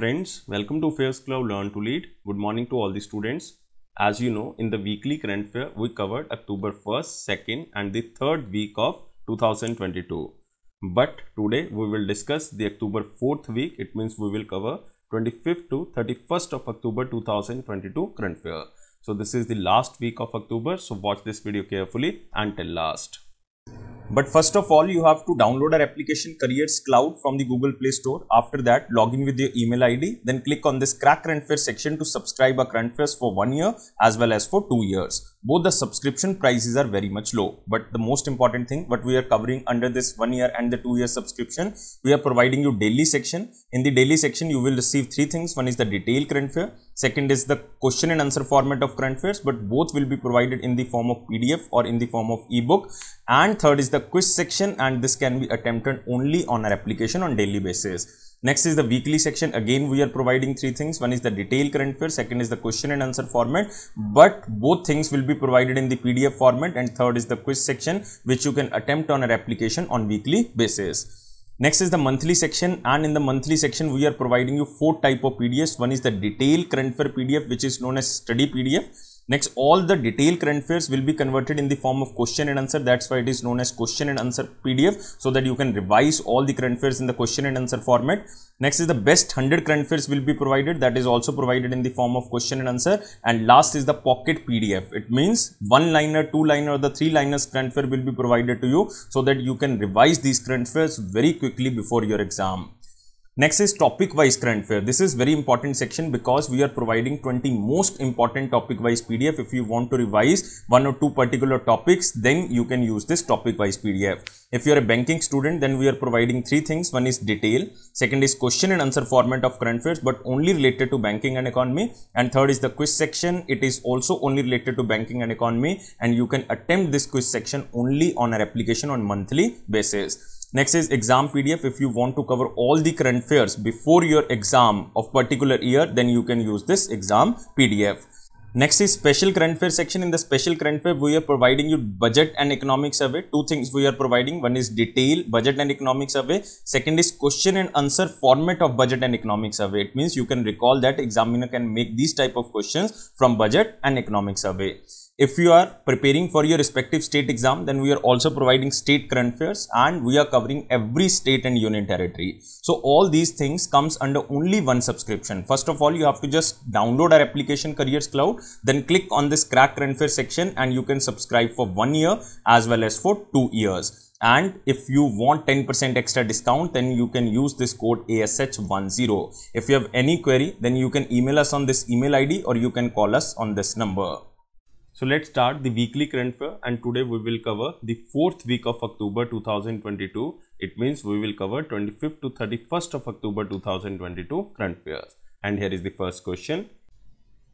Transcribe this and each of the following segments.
Friends, welcome to AffairsCloud Learn to Lead. Good morning to all the students. As you know, in the weekly current fair, we covered October 1st, 2nd and the 3rd week of 2022. But today we will discuss the October 4th week. It means we will cover 25th to 31st of October 2022 current fair. So this is the last week of October. So watch this video carefully until last. But first of all, you have to download our application Careers Cloud from the Google Play Store. After that, log in with your email ID. Then click on this Crack Current section to subscribe our current for one year as well as for two years. Both the subscription prices are very much low. But the most important thing, what we are covering under this one year and the two year subscription, we are providing you daily section. In the daily section, you will receive three things. One is the detailed current fair. Second is the question and answer format of current fairs, but both will be provided in the form of PDF or in the form of ebook. And third is the quiz section and this can be attempted only on our application on daily basis. Next is the weekly section. Again, we are providing three things. One is the detailed current fair. Second is the question and answer format. But both things will be provided in the PDF format. And third is the quiz section, which you can attempt on our application on weekly basis. Next is the monthly section and in the monthly section we are providing you four type of PDFs. One is the detailed current fair PDF which is known as study PDF. Next, all the detailed current affairs will be converted in the form of question and answer. That's why it is known as question and answer PDF so that you can revise all the current affairs in the question and answer format. Next is the best 100 current affairs will be provided. That is also provided in the form of question and answer. And last is the pocket PDF. It means one liner, two liner, or the three liners current affair will be provided to you so that you can revise these current affairs very quickly before your exam. Next is topic wise current fair. This is very important section because we are providing 20 most important topic wise PDF. If you want to revise one or two particular topics, then you can use this topic wise PDF. If you are a banking student, then we are providing three things. One is detail. Second is question and answer format of current affairs, but only related to banking and economy. And third is the quiz section. It is also only related to banking and economy. And you can attempt this quiz section only on our application on monthly basis. Next is exam PDF. If you want to cover all the current affairs before your exam of particular year, then you can use this exam PDF. Next is special current affair section. In the special current affair, we are providing you budget and economic survey. Two things we are providing. One is detail budget and economic survey. Second is question and answer format of budget and economic survey. It means you can recall that examiner can make these type of questions from budget and economic survey. If you are preparing for your respective state exam, then we are also providing state current affairs and we are covering every state and union territory. So all these things comes under only one subscription. First of all, you have to just download our application Careers Cloud, then click on this crack current affair section and you can subscribe for one year as well as for two years and if you want 10% extra discount then you can use this code ASH10 if you have any query then you can email us on this email ID or you can call us on this number so let's start the weekly current fair and today we will cover the fourth week of October 2022. It means we will cover 25th to 31st of October 2022 current fairs. And here is the first question.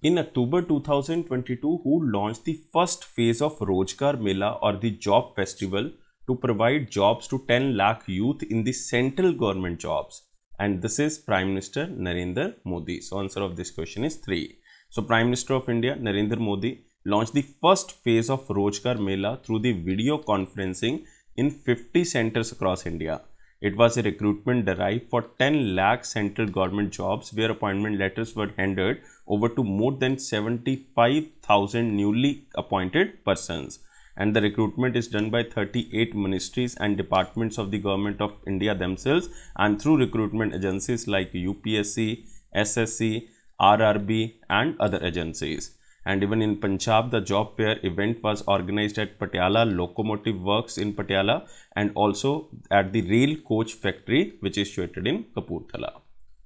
In October 2022, who launched the first phase of Rojgar Mela or the job festival to provide jobs to 10 lakh youth in the central government jobs? And this is Prime Minister Narendra Modi. So answer of this question is 3. So Prime Minister of India Narendra Modi launched the first phase of Rojgar Mela through the video conferencing in 50 centers across India. It was a recruitment drive for 10 lakh central government jobs where appointment letters were handed over to more than 75,000 newly appointed persons. And the recruitment is done by 38 ministries and departments of the government of India themselves and through recruitment agencies like UPSC, SSC, RRB and other agencies and even in Punjab the job fair event was organized at Patiala Locomotive Works in Patiala and also at the rail coach factory which is situated in Kapurthala.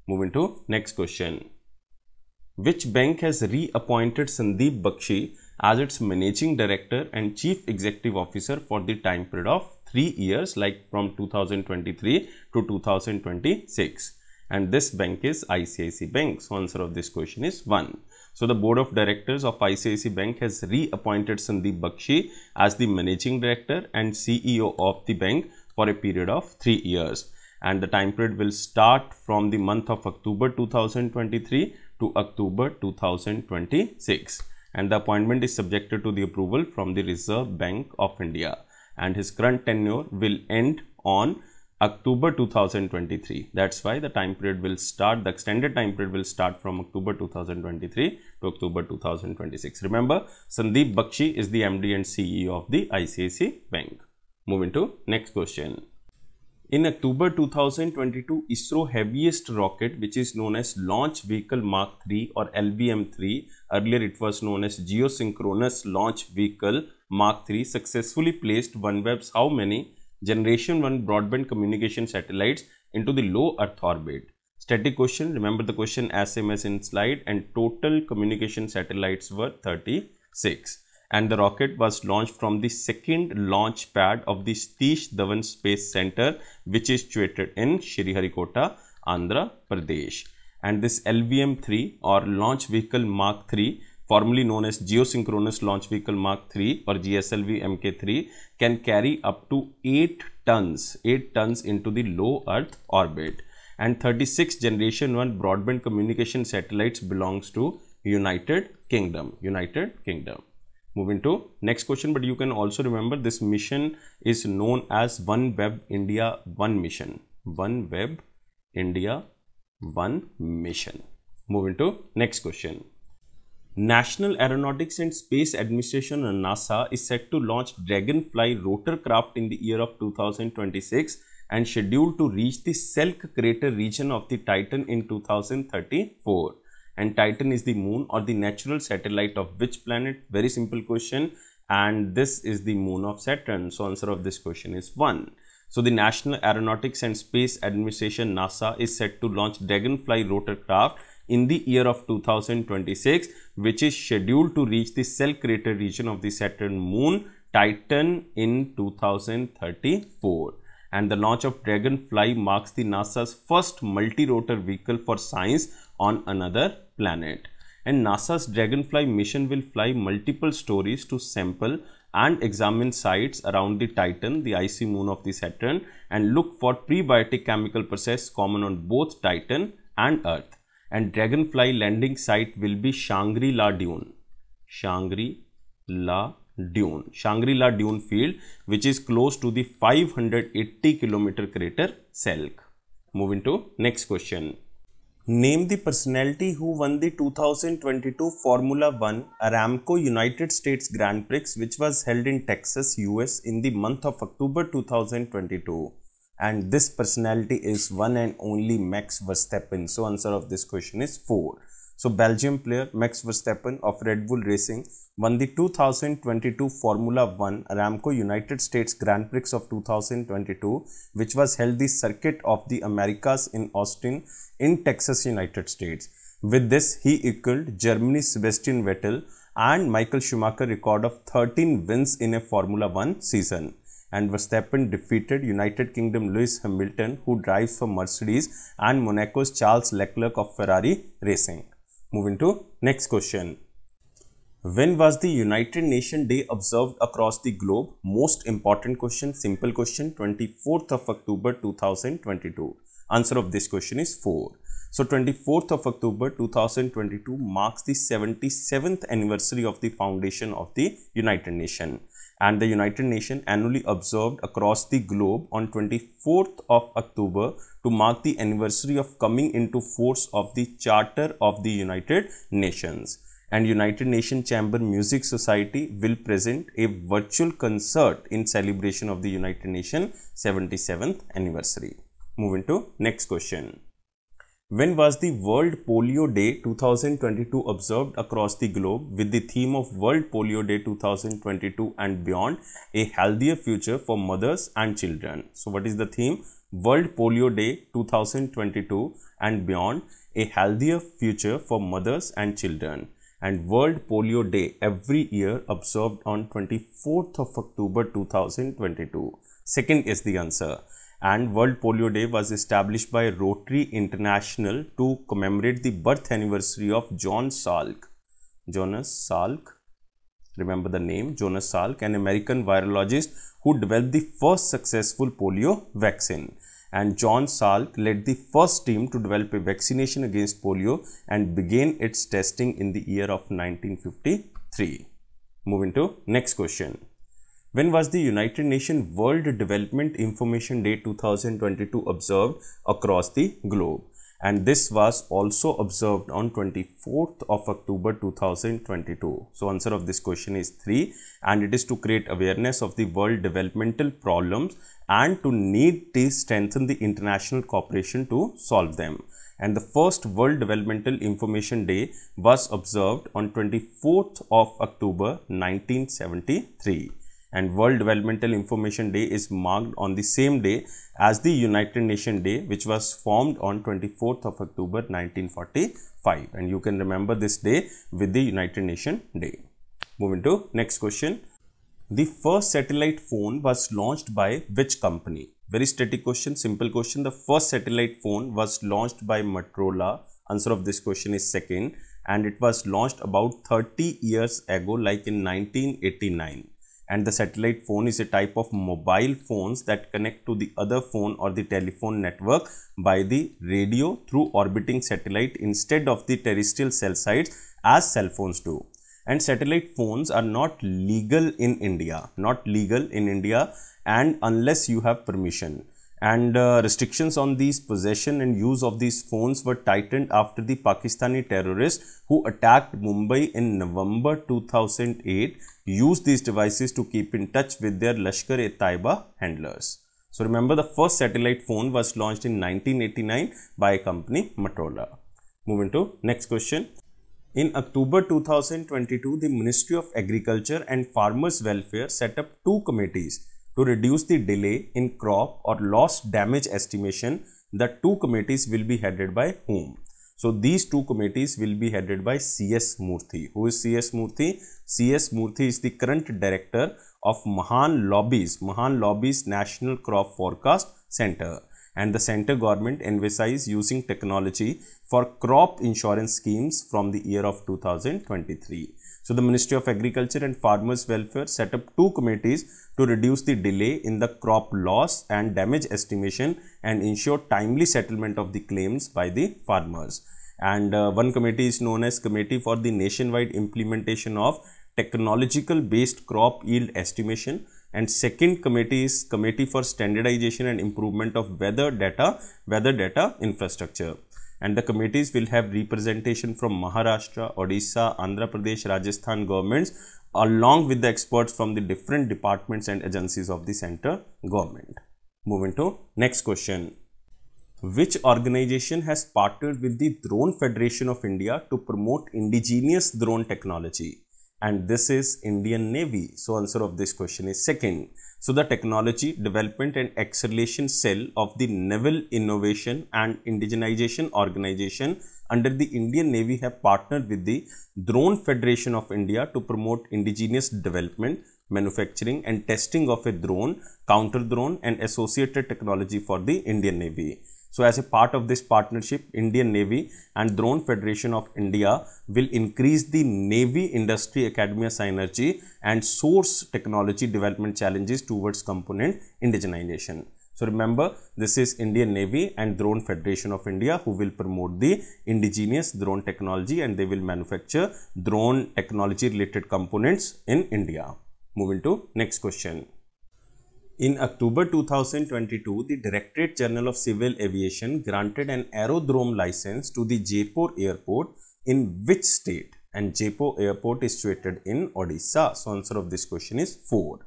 Moving to next question. Which bank has reappointed Sandeep Bakshi as its managing director and chief executive officer for the time period of 3 years like from 2023 to 2026 and this bank is ICICI Bank. So answer of this question is 1. So the board of directors of ICICI Bank has reappointed Sandeep Bakshi as the managing director and CEO of the bank for a period of 3 years. And the time period will start from the month of October 2023 to October 2026 and the appointment is subjected to the approval from the Reserve Bank of India. And his current tenure will end on October 2023. That's why the time period will start, the extended time period will start from October 2023 to October 2026. Remember, Sandeep Bakshi is the MD and CEO of the ICICI Bank. Moving to next question. In October 2022, ISRO heaviest rocket, which is known as Launch Vehicle Mark 3 or LVM3, earlier it was known as Geosynchronous Launch Vehicle Mark 3, successfully placed OneWeb's how many Generation 1 broadband communication satellites into the low Earth orbit? Static question, remember the question as same as in slide and total communication satellites were 36 and the rocket was launched from the second launch pad of the Satish Dhawan Space Center which is situated in Sriharikota, Andhra Pradesh. And this LVM-3 or Launch Vehicle Mark 3 formerly known as Geosynchronous Launch Vehicle Mark 3 or GSLV Mk3 can carry up to 8 tons, 8 tons into the low Earth orbit. And 36 generation 1 broadband communication satellites belongs to United Kingdom, United Kingdom. Moving to next question but you can also remember this mission is known as one web india one mission. One web india one mission. Moving to next question national aeronautics and space administration nasa is set to launch dragonfly rotorcraft in the year of 2026 and scheduled to reach the selk crater region of the titan in 2034 and Titan is the moon or the natural satellite of which planet? Very simple question and this is the moon of Saturn. So answer of this question is 1. So the National Aeronautics and Space Administration NASA is set to launch Dragonfly rotorcraft in the year of 2026 which is scheduled to reach the Selk crater region of the Saturn moon Titan in 2034 and the launch of Dragonfly marks the NASA's first multi-rotor vehicle for science on another planet. And NASA's Dragonfly mission will fly multiple stories to sample and examine sites around the Titan, the icy moon of the Saturn, and look for prebiotic chemical process common on both Titan and Earth. And Dragonfly landing site will be Shangri-La Dune. Shangri-La Dune. Shangri-La Dune field, which is close to the 580 kilometer crater Selk. Moving to next question. Name the personality who won the 2022 Formula One Aramco United States Grand Prix which was held in Texas, US in the month of October 2022. And this personality is one and only Max Verstappen. So answer of this question is 4. So Belgium player Max Verstappen of Red Bull Racing won the 2022 Formula 1 Aramco United States Grand Prix of 2022 which was held the circuit of the Americas in Austin in Texas, United States. With this, he equaled Germany's Sebastian Vettel and Michael Schumacher record of 13 wins in a Formula 1 season. And Verstappen defeated United Kingdom Lewis Hamilton who drives for Mercedes and Monaco's Charles Leclerc of Ferrari Racing. Moving to next question. When was the United Nations Day observed across the globe? Most important question, simple question, 24th of October 2022. Answer of this question is 4. So 24th of October 2022 marks the 77th anniversary of the foundation of the United Nations and the United Nations annually observed across the globe on 24th of October to mark the anniversary of coming into force of the Charter of the United Nations and United Nations Chamber Music Society will present a virtual concert in celebration of the United Nations 77th anniversary. Moving to next question. When was the World Polio Day 2022 observed across the globe with the theme of World Polio Day 2022 and beyond a healthier future for mothers and children? So what is the theme? World Polio Day 2022 and beyond a healthier future for mothers and children and World Polio Day every year observed on 24th of October 2022. Second is the answer. And World Polio Day was established by Rotary International to commemorate the birth anniversary of John Salk. Jonas Salk, remember the name, Jonas Salk, an American virologist who developed the first successful polio vaccine and John Salk led the first team to develop a vaccination against polio and began its testing in the year of 1953. Moving to next question. When was the United Nations World Development Information Day 2022 observed across the globe? and this was also observed on 24th of October 2022. So answer of this question is 3 and it is to create awareness of the world developmental problems and to need to strengthen the international cooperation to solve them. And the first World Developmental Information Day was observed on 24th of October 1973 and World Developmental Information Day is marked on the same day as the United Nations Day which was formed on 24th of October 1945 and you can remember this day with the United Nations Day. Moving to next question. The first satellite phone was launched by which company? Very static question, simple question. The first satellite phone was launched by Motorola. Answer of this question is second and it was launched about 30 years ago like in 1989 and the satellite phone is a type of mobile phones that connect to the other phone or the telephone network by the radio through orbiting satellite instead of the terrestrial cell sites as cell phones do. And satellite phones are not legal in India not legal in India and unless you have permission and uh, restrictions on these possession and use of these phones were tightened after the Pakistani terrorists who attacked Mumbai in November 2008 used these devices to keep in touch with their Lashkar-e-Taiba handlers. So remember the first satellite phone was launched in 1989 by a company Motorola. Moving to next question. In October 2022, the Ministry of Agriculture and Farmers Welfare set up two committees to reduce the delay in crop or loss damage estimation, the two committees will be headed by whom? So these two committees will be headed by C.S. Murthy. Who is C.S. Murthy? C.S. Murthy is the current director of Mahalanobis, Mahan Lobbies National Crop Forecast Center and the center government emphasizes using technology for crop insurance schemes from the year of 2023. So the Ministry of Agriculture and Farmers Welfare set up two committees to reduce the delay in the crop loss and damage estimation and ensure timely settlement of the claims by the farmers. And uh, one committee is known as Committee for the Nationwide Implementation of Technological Based Crop Yield Estimation and second committee is Committee for Standardization and Improvement of Weather Data, Weather Data Infrastructure and the committees will have representation from Maharashtra, Odisha, Andhra Pradesh, Rajasthan governments along with the experts from the different departments and agencies of the center government. Moving to next question. Which organization has partnered with the Drone Federation of India to promote indigenous drone technology? And this is Indian Navy. So answer of this question is second. So the Technology Development and Acceleration Cell of the Naval Innovation and Indigenization Organization under the Indian Navy have partnered with the Drone Federation of India to promote indigenous development, manufacturing and testing of a drone, counter drone and associated technology for the Indian Navy. So as a part of this partnership, Indian Navy and Drone Federation of India will increase the Navy Industry Academia synergy and source technology development challenges towards component indigenization. So remember, this is Indian Navy and Drone Federation of India who will promote the indigenous drone technology and they will manufacture drone technology related components in India. Moving to next question. In October 2022, the Directorate General of Civil Aviation granted an aerodrome license to the Jeypore Airport in which state? And Jeypore Airport is situated in Odisha. So, answer of this question is 4.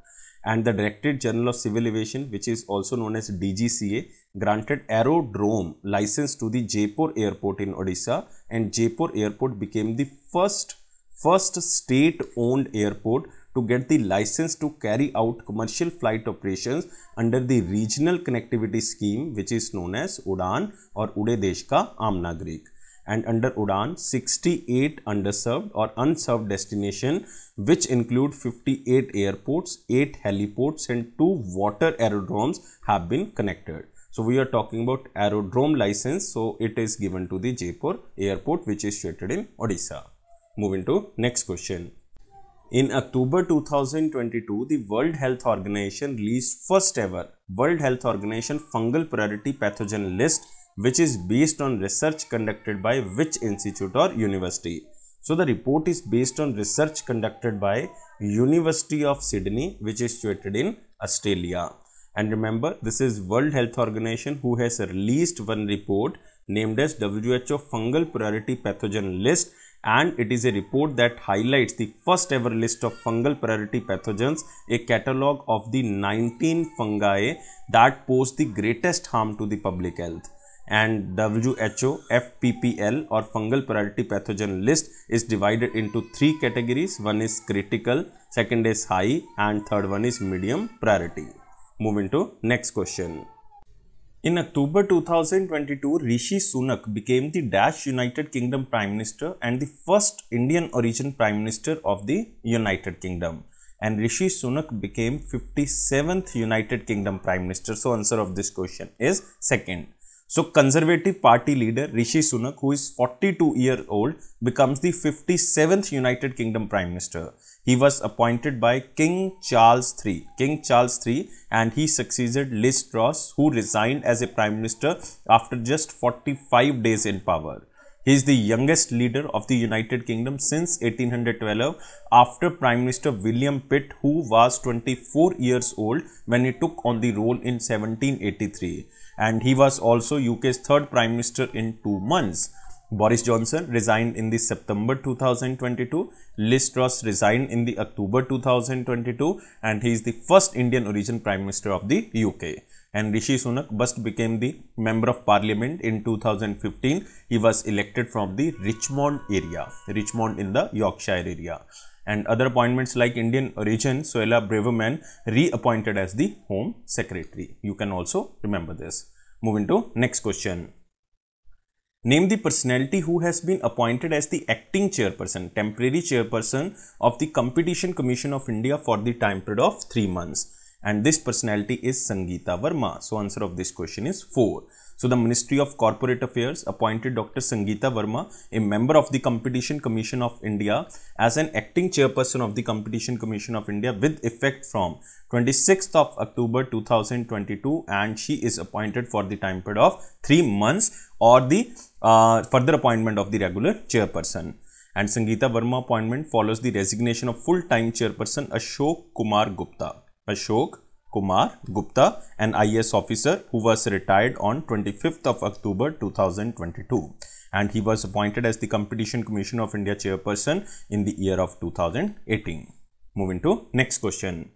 And the Directorate General of Civil Aviation, which is also known as DGCA, granted aerodrome license to the Jeypore Airport in Odisha. And Jeypore Airport became the first first state-owned airport to get the license to carry out commercial flight operations under the regional connectivity scheme which is known as UDAN or Ude Desh Ka Aam Nagarik and under UDAN 68 underserved or unserved destination which include 58 airports, 8 heliports and 2 water aerodromes have been connected. So we are talking about aerodrome license so it is given to the Jeypore airport which is situated in Odisha. Moving to next question. In October 2022, the World Health Organization released first ever World Health Organization fungal priority pathogen list which is based on research conducted by which institute or university. So the report is based on research conducted by University of Sydney which is situated in Australia. And remember this is World Health Organization who has released one report named as WHO Fungal Priority Pathogen List and it is a report that highlights the first ever list of fungal priority pathogens, a catalogue of the 19 fungi that pose the greatest harm to the public health. And WHO FPPL or fungal priority pathogen list is divided into three categories. One is critical, second is high and third one is medium priority. Moving to next question. In October 2022, Rishi Sunak became the Dash United Kingdom Prime Minister and the first Indian origin Prime Minister of the United Kingdom. And Rishi Sunak became 57th United Kingdom Prime Minister. So, answer of this question is second. So, Conservative Party leader Rishi Sunak, who is 42 year old, becomes the 57th United Kingdom Prime Minister. He was appointed by King Charles III, King Charles III, and he succeeded Liz Truss, who resigned as a Prime Minister after just 45 days in power. He is the youngest leader of the United Kingdom since 1812 after Prime Minister William Pitt who was 24 years old when he took on the role in 1783 and he was also UK's third Prime Minister in two months. Boris Johnson resigned in the September 2022, Liz Truss resigned in the October 2022 and he is the first Indian origin Prime Minister of the UK. And Rishi Sunak first became the Member of Parliament in 2015. He was elected from the Richmond area, Richmond in the Yorkshire area. And other appointments like Indian origin, Suella Braverman reappointed as the Home Secretary. You can also remember this. Moving to next question. Name the personality who has been appointed as the acting chairperson, temporary chairperson of the Competition Commission of India for the time period of 3 months. And this personality is Sangeeta Verma. So, answer of this question is 4. So, the Ministry of Corporate Affairs appointed Dr. Sangeeta Verma, a member of the Competition Commission of India, as an acting chairperson of the Competition Commission of India with effect from 26th of October 2022 and she is appointed for the time period of 3 months or the uh, further appointment of the regular chairperson. And Sangeeta Verma appointment follows the resignation of full-time chairperson Ashok Kumar Gupta. Ashok Kumar Gupta, an IS officer who was retired on 25th of October 2022 and he was appointed as the Competition Commission of India chairperson in the year of 2018. Moving to next question.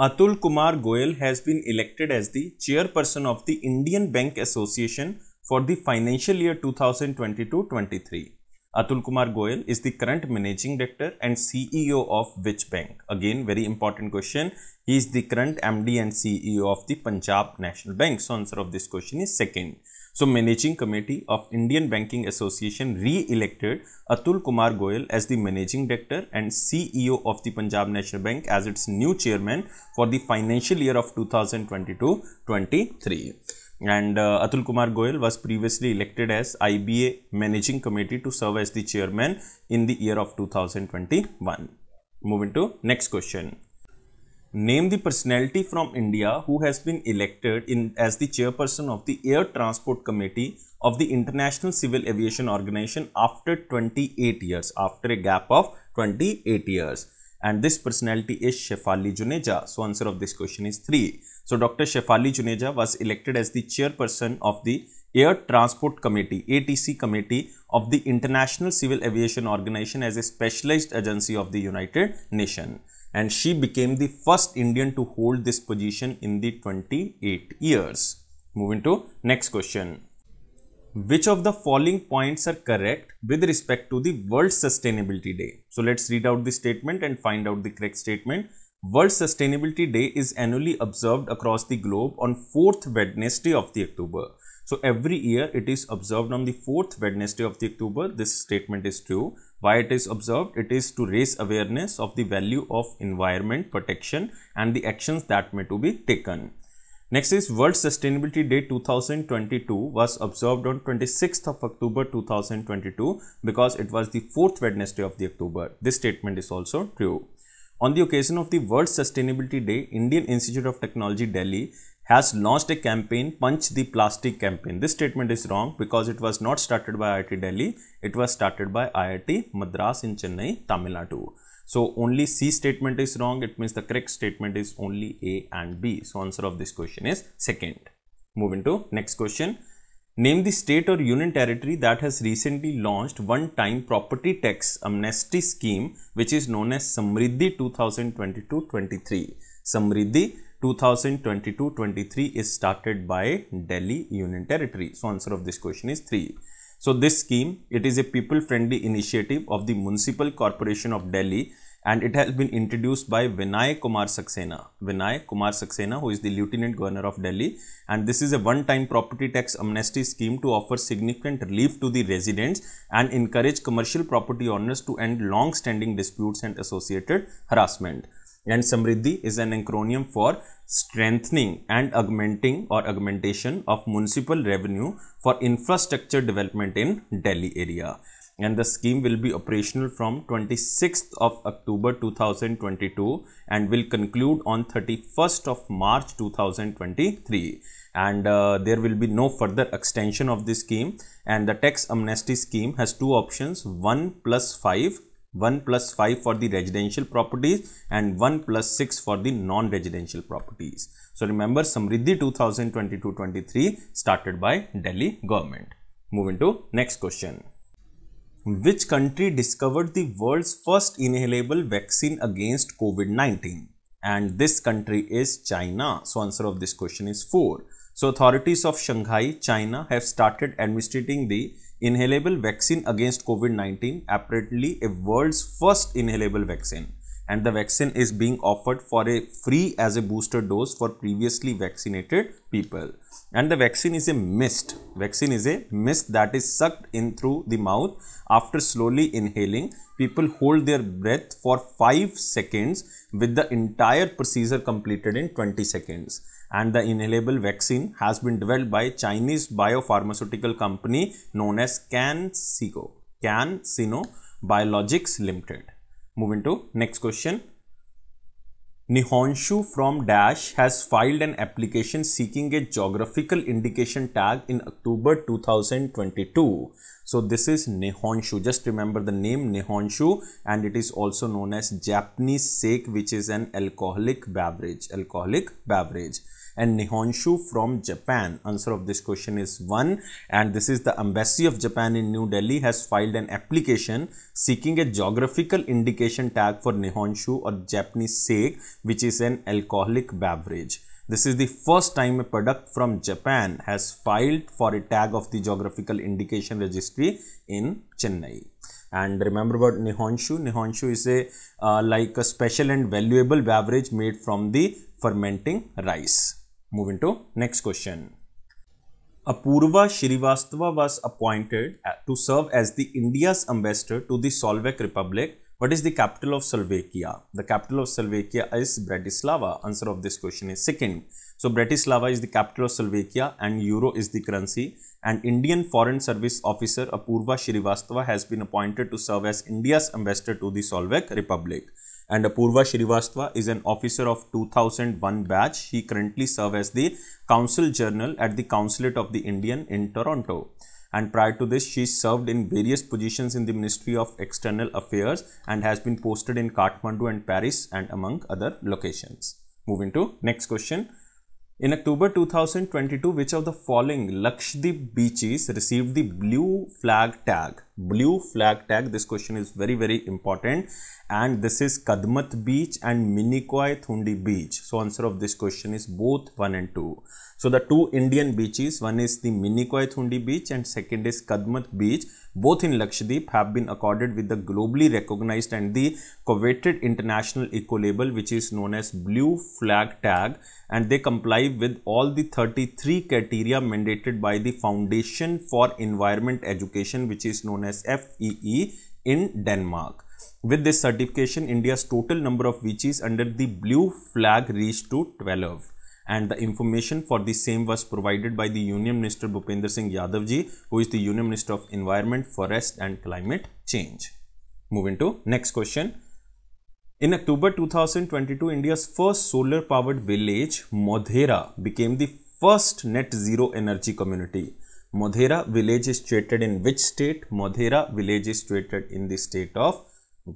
Atul Kumar Goyal has been elected as the chairperson of the Indian Bank Association for the financial year 2022-23. Atul Kumar Goyal is the current managing director and CEO of which bank? Again, very important question. He is the current MD and CEO of the Punjab National Bank. So, answer of this question is second. So, Managing Committee of Indian Banking Association re-elected Atul Kumar Goyal as the Managing Director and CEO of the Punjab National Bank as its new chairman for the financial year of 2022-23 and uh, Atul Kumar Goyal was previously elected as IBA Managing Committee to serve as the chairman in the year of 2021. Moving to next question. Name the personality from India who has been elected in as the chairperson of the Air Transport Committee of the International Civil Aviation Organization after 28 years, after a gap of 28 years and this personality is Shefali Juneja. So answer of this question is 3. So Dr. Shefali Juneja was elected as the chairperson of the Air Transport Committee ATC Committee of the International Civil Aviation Organization as a specialized agency of the United Nations and she became the first Indian to hold this position in the 28 years. Moving to next question. Which of the following points are correct with respect to the World Sustainability Day? So let's read out the statement and find out the correct statement. World Sustainability Day is annually observed across the globe on 4th Wednesday of the October. So every year it is observed on the 4th Wednesday of the October. This statement is true. Why it is observed? It is to raise awareness of the value of environment protection and the actions that may to be taken. Next is World Sustainability Day 2022 was observed on 26th of October 2022 because it was the fourth Wednesday of the October. This statement is also true. On the occasion of the World Sustainability Day, Indian Institute of Technology Delhi has launched a campaign Punch the Plastic campaign. This statement is wrong because it was not started by IIT Delhi. It was started by IIT Madras in Chennai, Tamil Nadu. So only C statement is wrong. It means the correct statement is only A and B. So answer of this question is second. Moving to next question. Name the state or union territory that has recently launched one-time property tax amnesty scheme which is known as Samriddhi 2022-23. Samriddhi 2022-23 is started by Delhi Union Territory. So answer of this question is 3. So this scheme, it is a people-friendly initiative of the Municipal Corporation of Delhi and it has been introduced by Vinay Kumar Saxena. Vinay Kumar Saxena, who is the Lieutenant Governor of Delhi. And this is a one-time property tax amnesty scheme to offer significant relief to the residents and encourage commercial property owners to end long-standing disputes and associated harassment. And Samriddhi is an acronym for strengthening and augmenting or augmentation of municipal revenue for infrastructure development in Delhi area and the scheme will be operational from 26th of October 2022 and will conclude on 31st of March 2023 and uh, there will be no further extension of this scheme and the tax amnesty scheme has two options 1 plus 5 1 plus 5 for the residential properties and 1 plus 6 for the non-residential properties. So remember Samriddhi 2022-23 started by Delhi government. Moving to next question. Which country discovered the world's first inhalable vaccine against COVID-19? And this country is China. So answer of this question is 4. So authorities of Shanghai, China have started administering the inhalable vaccine against COVID-19, apparently a world's first inhalable vaccine. And the vaccine is being offered for a free as a booster dose for previously vaccinated people. And the vaccine is a mist. Vaccine is a mist that is sucked in through the mouth. After slowly inhaling people hold their breath for 5 seconds with the entire procedure completed in 20 seconds. And the inhalable vaccine has been developed by Chinese biopharmaceutical company known as CanSino CanSino Biologics Limited moving to next question Nihonshu from Dash has filed an application seeking a geographical indication tag in October 2022. So this is Nihonshu. Just remember the name Nihonshu and it is also known as Japanese sake which is an alcoholic beverage. Alcoholic beverage and Nihonshu from Japan? Answer of this question is 1 and this is the embassy of Japan in New Delhi has filed an application seeking a geographical indication tag for Nihonshu or Japanese sake which is an alcoholic beverage. This is the first time a product from Japan has filed for a tag of the geographical indication registry in Chennai and remember about nihonshu nihonshu is a uh, like a special and valuable beverage made from the fermenting rice Moving to next question. Apurva Shrivastava was appointed to serve as the India's ambassador to the Slovak Republic. What is the capital of Slovakia? The capital of Slovakia is Bratislava. Answer of this question is second. So Bratislava is the capital of Slovakia and euro is the currency. And Indian Foreign Service Officer Apurva Shrivastava has been appointed to serve as India's ambassador to the Slovak Republic and Apurva Shrivastava is an officer of 2001 batch. He currently serves as the Council General at the Consulate of the Indian in Toronto. And prior to this, she served in various positions in the Ministry of External Affairs and has been posted in Kathmandu and Paris and among other locations. Moving to next question. In October 2022, which of the following Lakshadweep beaches received the blue flag tag? Blue flag tag. This question is very, very important and this is Kadmat beach and Minicoy Thundi beach. So answer of this question is both 1 and 2. So the two Indian beaches, one is the Minicoy Thundi beach and second is Kadmat beach. Both in Lakshadweep have been accorded with the globally recognized and the coveted international eco label which is known as blue flag tag and they comply with all the 33 criteria mandated by the Foundation for Environment Education which is known as FEE in Denmark. With this certification, India's total number of beaches under the blue flag reached to 12 and the information for the same was provided by the Union Minister Bhupender Singh Yadavji, who is the Union Minister of Environment, Forest and Climate Change. Moving to next question. In October 2022, India's first solar powered village, Modhera, became the first net zero energy community. Modhera village is situated in which state? Modhera village is situated in the state of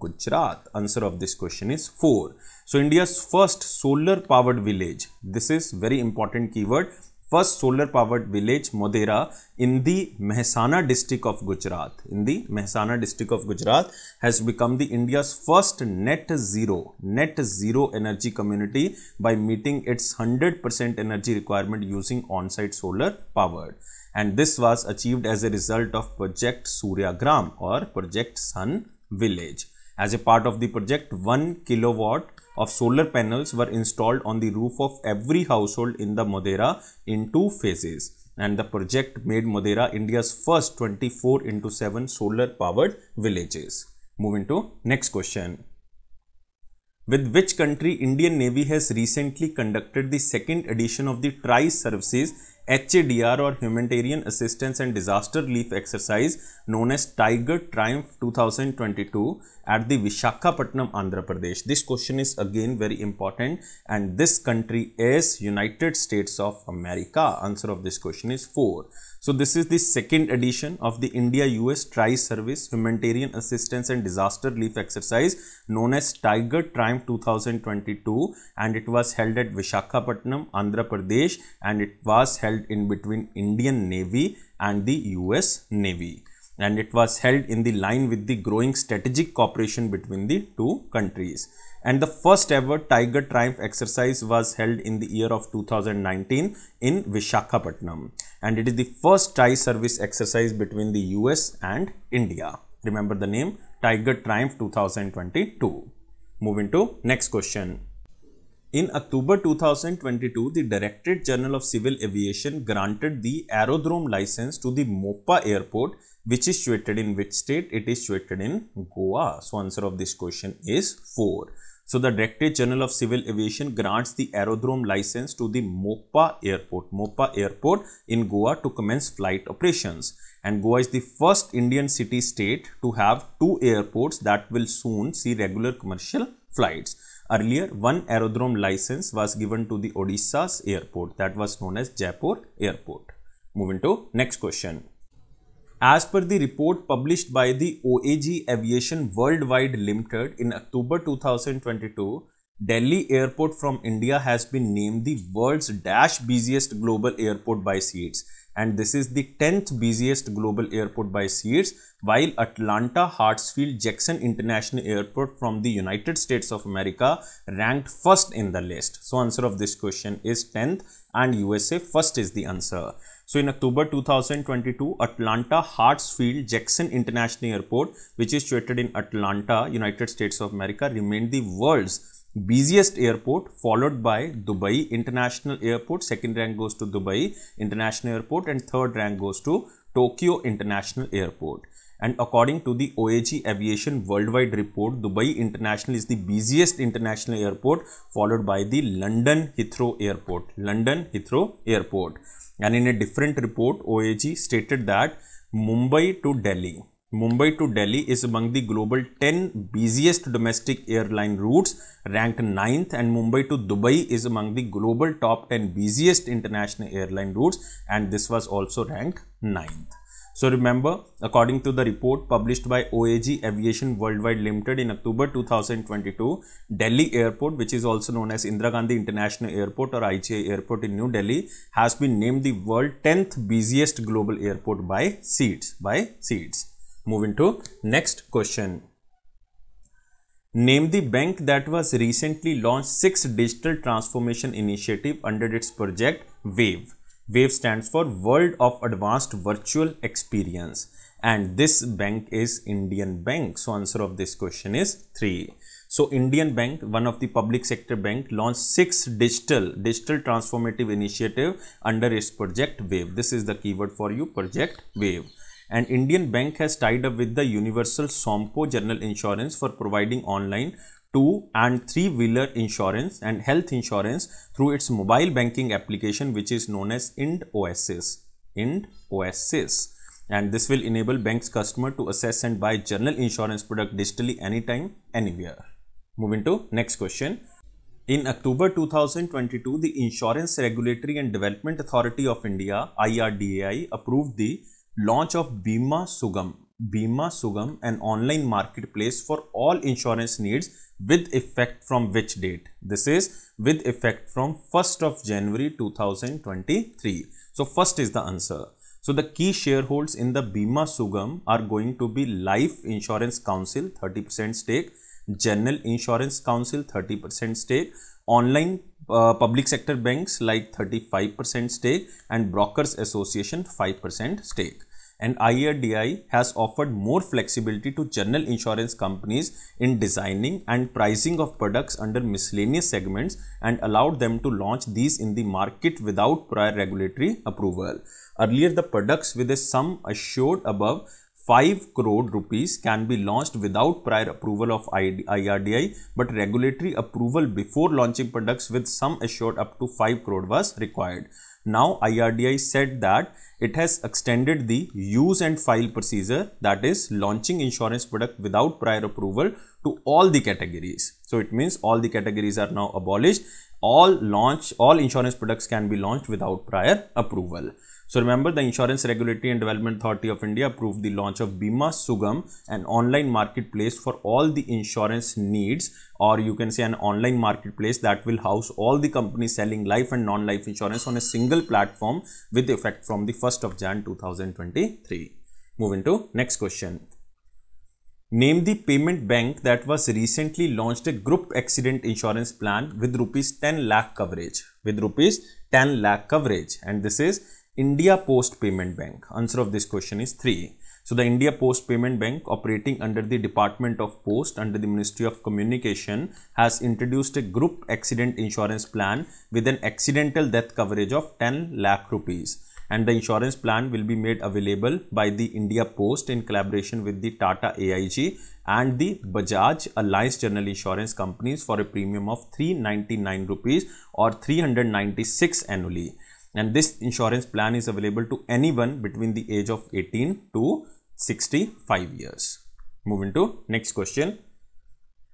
Gujarat. Answer of this question is 4. So, India's first solar powered village. This is very important keyword first solar powered village Modhera in the Mehsana district of Gujarat in the Mehsana district of Gujarat has become the India's first net zero net zero energy community by meeting its 100% energy requirement using on-site solar powered and this was achieved as a result of project Suryagram or project Sun village as a part of the project 1 kilowatt of solar panels were installed on the roof of every household in the Modhera in two phases and the project made Modhera India's first 24 into 7 solar powered villages. Moving to next question. With which country Indian Navy has recently conducted the second edition of the Tri-Services HADR or Humanitarian Assistance and Disaster Relief Exercise known as Tiger Triumph 2022 at the Vishakhapatnam, Andhra Pradesh. This question is again very important and this country is United States of America. Answer of this question is 4. So this is the second edition of the India-US Tri-Service Humanitarian Assistance and Disaster Relief Exercise known as Tiger Triumph 2022 and it was held at Vishakhapatnam, Andhra Pradesh and it was held in between Indian Navy and the US Navy and it was held in the line with the growing strategic cooperation between the two countries. And the first ever Tiger Triumph exercise was held in the year of 2019 in Vishakhapatnam. And it is the first tri-service exercise between the US and India. Remember the name Tiger Triumph 2022. Moving to next question. In October 2022, the Directorate General of Civil Aviation granted the aerodrome license to the Mopa Airport which is situated in which state? It is situated in Goa. So, answer of this question is 4. So, the Directorate General of Civil Aviation grants the aerodrome license to the Mopa Airport, Mopa Airport in Goa to commence flight operations. And Goa is the first Indian city state to have two airports that will soon see regular commercial flights. Earlier, one aerodrome license was given to the Odisha's airport that was known as Jeypore Airport. Moving to next question. As per the report published by the OAG Aviation Worldwide Limited in October 2022, Delhi Airport from India has been named the world's dash busiest global airport by seats and this is the 10th busiest global airport by seats while Atlanta Hartsfield Jackson International Airport from the United States of America ranked first in the list. So answer of this question is 10th and USA first is the answer. So in October 2022, Atlanta Hartsfield Jackson International Airport, which is situated in Atlanta, United States of America, remained the world's busiest airport followed by Dubai International Airport. Second rank goes to Dubai International Airport and third rank goes to Tokyo International Airport. And according to the OAG Aviation Worldwide Report, Dubai International is the busiest international airport followed by the London Heathrow Airport. London Heathrow Airport and in a different report OAG stated that Mumbai to Delhi Mumbai to Delhi is among the global 10 busiest domestic airline routes ranked 9th and Mumbai to Dubai is among the global top 10 busiest international airline routes and this was also ranked 9th. So remember, according to the report published by OAG Aviation Worldwide Limited in October 2022, Delhi Airport, which is also known as Indira Gandhi International Airport or IGI Airport in New Delhi, has been named the world 10th busiest global airport by seats. By seats. Moving to next question. Name the bank that was recently launched six digital transformation initiative under its project WAVE. WAVE stands for World of Advanced Virtual Experience and this bank is Indian Bank. So answer of this question is 3. So Indian Bank, one of the public sector bank launched six digital digital transformative initiative under its project WAVE. This is the keyword for you project WAVE. And Indian Bank has tied up with the Universal Sompo General Insurance for providing online two and three wheeler insurance and health insurance through its mobile banking application which is known as Ind Oasis. Ind Oasis and this will enable bank's customer to assess and buy general insurance product digitally anytime anywhere Moving to next question. In October 2022, the Insurance Regulatory and Development Authority of India IRDAI approved the launch of Bima Sugam Bima Sugam, an online marketplace for all insurance needs with effect from which date? This is with effect from 1st of January 2023. So, first is the answer. So, the key shareholders in the Bima Sugam are going to be Life Insurance Council 30% stake, General Insurance Council 30% stake, online uh, public sector banks like 35% stake and Brokers Association 5% stake and IRDAI has offered more flexibility to general insurance companies in designing and pricing of products under miscellaneous segments and allowed them to launch these in the market without prior regulatory approval. Earlier, the products with a sum assured above 5 crore rupees can be launched without prior approval of IRDAI, but regulatory approval before launching products with sum assured up to 5 crore was required. Now IRDAI said that it has extended the use and file procedure that is launching insurance product without prior approval to all the categories. So it means all the categories are now abolished. All launch, all insurance products can be launched without prior approval. So remember the Insurance Regulatory and Development Authority of India approved the launch of Bima Sugam, an online marketplace for all the insurance needs or you can say an online marketplace that will house all the companies selling life and non-life insurance on a single platform with effect from the 1st of Jan 2023. Moving to next question. Name the payment bank that was recently launched a group accident insurance plan with rupees 10 lakh coverage with rupees 10 lakh coverage and this is India Post Payment Bank? Answer of this question is 3. So the India Post Payment Bank operating under the Department of Post under the Ministry of Communication has introduced a group accident insurance plan with an accidental death coverage of 10 lakh rupees and the insurance plan will be made available by the India Post in collaboration with the Tata AIG and the Bajaj Allianz General Insurance companies for a premium of 399 rupees or 396 annually and this insurance plan is available to anyone between the age of 18 to 65 years. Moving to next question.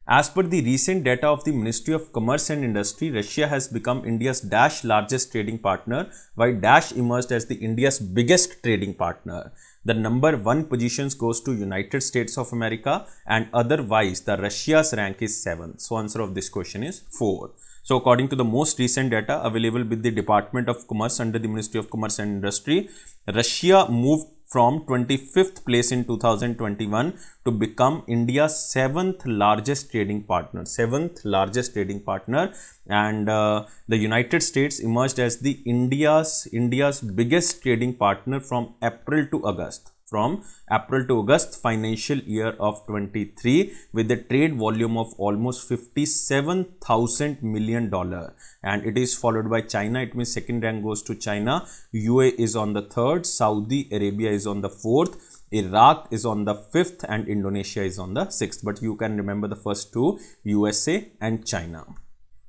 As per the recent data of the Ministry of Commerce and Industry, Russia has become India's Dash largest trading partner, while Dash emerged as the India's biggest trading partner. The number one positions goes to United States of America and otherwise the Russia's rank is 7. So answer of this question is 4. So according to the most recent data available with the Department of Commerce under the Ministry of Commerce and Industry, Russia moved from 25th place in 2021 to become India's seventh largest trading partner, seventh largest trading partner, and uh, the United States emerged as the India's India's biggest trading partner from April to August from April to August financial year of 23 with a trade volume of almost 57,000 million dollar. And it is followed by China. It means second rank goes to China. UA is on the third. Saudi Arabia is on the fourth. Iraq is on the fifth. And Indonesia is on the sixth. But you can remember the first two USA and China.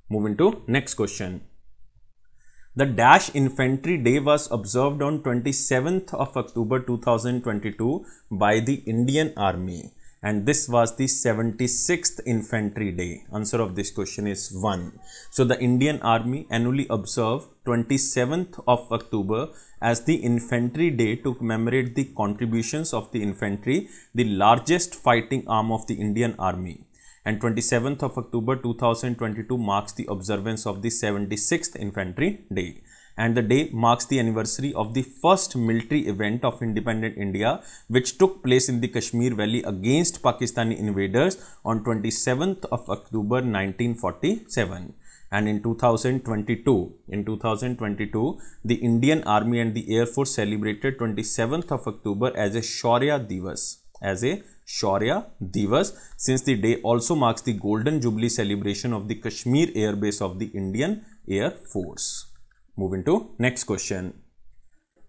Moving to next question the Dash Infantry Day was observed on 27th of October 2022 by the Indian Army and this was the 76th Infantry Day. Answer of this question is 1. So the Indian Army annually observe 27th of October as the Infantry Day to commemorate the contributions of the infantry, the largest fighting arm of the Indian Army and 27th of October 2022 marks the observance of the 76th Infantry Day. And the day marks the anniversary of the first military event of independent India which took place in the Kashmir Valley against Pakistani invaders on 27th of October 1947 and in 2022 in 2022 the Indian Army and the Air Force celebrated 27th of October as a Shaurya Divas as a Shaurya Divas since the day also marks the golden jubilee celebration of the Kashmir Air Base of the Indian Air Force. Moving to next question.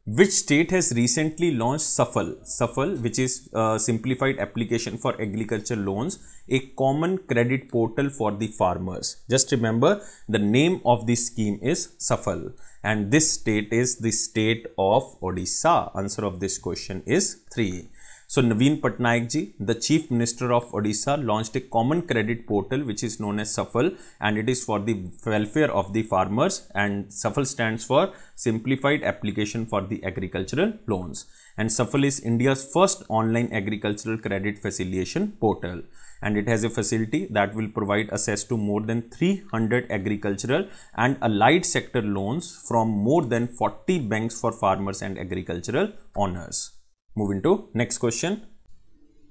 Which state has recently launched Safal? Safal, which is a simplified application for agriculture loans, a common credit portal for the farmers. Just remember the name of the scheme is Safal and this state is the state of Odisha. Answer of this question is 3. So Naveen Patnaik ji, the Chief Minister of Odisha launched a common credit portal which is known as SAFAL and it is for the welfare of the farmers and SAFAL stands for Simplified Application for the Agricultural Loans and SAFAL is India's first online agricultural credit facilitation portal and it has a facility that will provide access to more than 300 agricultural and allied sector loans from more than 40 banks for farmers and agricultural owners. Moving to next question.